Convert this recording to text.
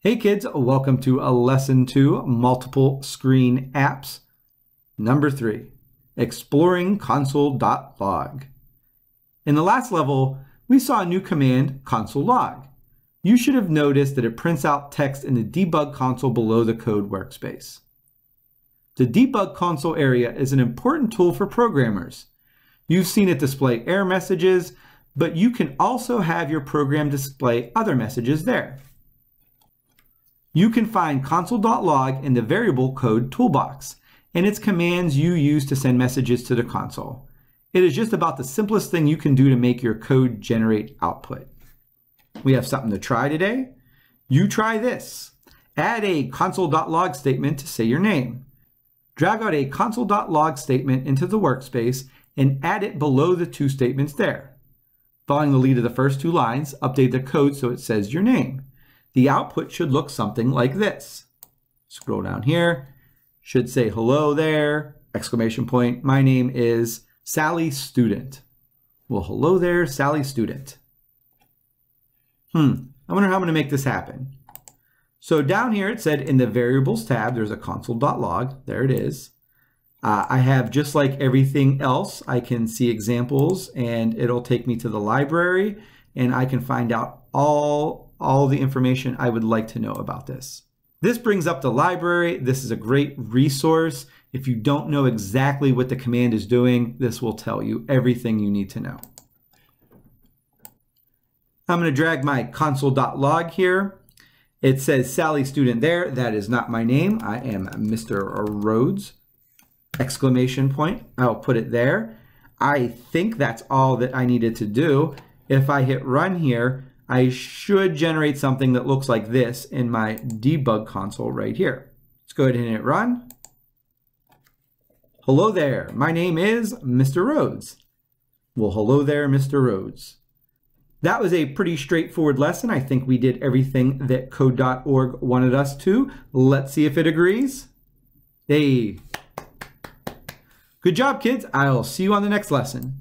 Hey kids, welcome to a lesson two, multiple screen apps. Number three, exploring console.log. In the last level, we saw a new command, console log. You should have noticed that it prints out text in the debug console below the code workspace. The debug console area is an important tool for programmers. You've seen it display error messages, but you can also have your program display other messages there. You can find console.log in the variable code toolbox, and it's commands you use to send messages to the console. It is just about the simplest thing you can do to make your code generate output. We have something to try today. You try this. Add a console.log statement to say your name. Drag out a console.log statement into the workspace and add it below the two statements there. Following the lead of the first two lines, update the code so it says your name the output should look something like this. Scroll down here, should say hello there, exclamation point. My name is Sally Student. Well, hello there, Sally Student. Hmm, I wonder how I'm gonna make this happen. So down here it said in the variables tab, there's a console.log, there it is. Uh, I have just like everything else, I can see examples and it'll take me to the library and I can find out all all the information I would like to know about this. This brings up the library. This is a great resource. If you don't know exactly what the command is doing, this will tell you everything you need to know. I'm going to drag my console.log here. It says Sally student there. That is not my name. I am Mr. Rhodes. Exclamation point. I'll put it there. I think that's all that I needed to do. If I hit run here, I should generate something that looks like this in my debug console right here. Let's go ahead and hit run. Hello there, my name is Mr. Rhodes. Well, hello there, Mr. Rhodes. That was a pretty straightforward lesson. I think we did everything that code.org wanted us to. Let's see if it agrees. Hey. Good job, kids. I'll see you on the next lesson.